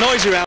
noisy around.